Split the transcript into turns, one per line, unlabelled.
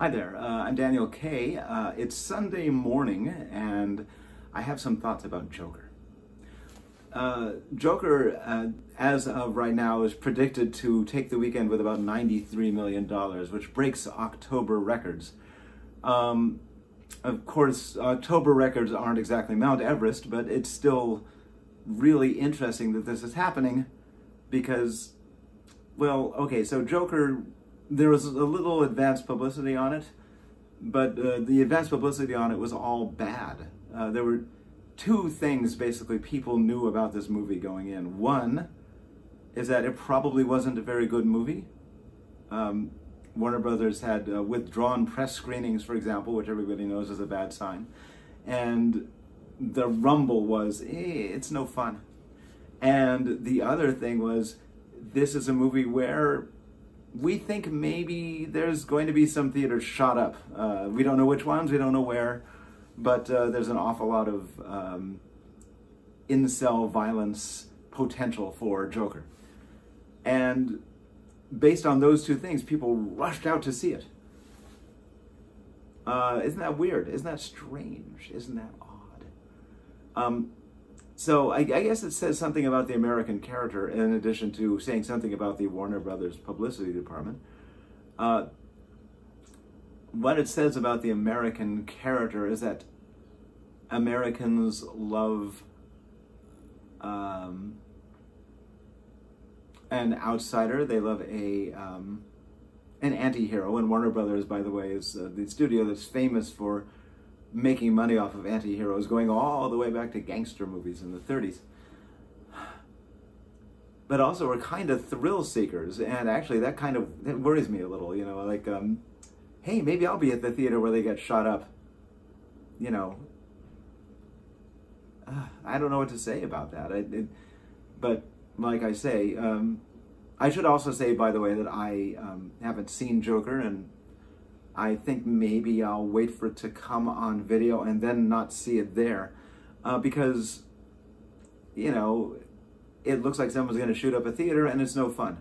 Hi there, uh, I'm Daniel Kay. Uh, it's Sunday morning and I have some thoughts about Joker. Uh, Joker, uh, as of right now, is predicted to take the weekend with about $93 million, which breaks October records. Um, of course, October records aren't exactly Mount Everest, but it's still really interesting that this is happening because, well, okay, so Joker there was a little advanced publicity on it, but uh, the advanced publicity on it was all bad. Uh, there were two things basically people knew about this movie going in. One is that it probably wasn't a very good movie. Um, Warner Brothers had uh, withdrawn press screenings, for example, which everybody knows is a bad sign. And the rumble was, eh, it's no fun. And the other thing was, this is a movie where we think maybe there's going to be some theaters shot up. Uh, we don't know which ones, we don't know where, but uh, there's an awful lot of um, incel violence potential for Joker. And based on those two things, people rushed out to see it. Uh, isn't that weird? Isn't that strange? Isn't that odd? Um, so I, I, guess it says something about the American character in addition to saying something about the Warner Brothers publicity department. Uh, what it says about the American character is that Americans love um, an outsider. They love a um, an anti-hero. And Warner Brothers, by the way, is uh, the studio that's famous for making money off of anti-heroes going all the way back to gangster movies in the 30s. But also we're kind of thrill seekers, and actually that kind of that worries me a little, you know, like, um, hey, maybe I'll be at the theater where they get shot up, you know. I don't know what to say about that. I, it, but like I say, um, I should also say, by the way, that I um, haven't seen Joker, and I think maybe I'll wait for it to come on video and then not see it there. Uh, because, you know, it looks like someone's going to shoot up a theater and it's no fun.